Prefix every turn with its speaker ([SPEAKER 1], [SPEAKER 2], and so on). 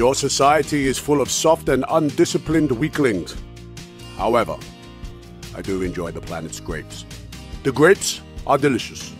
[SPEAKER 1] Your society is full of soft and undisciplined weaklings. However, I do enjoy the planet's grapes. The grapes are delicious.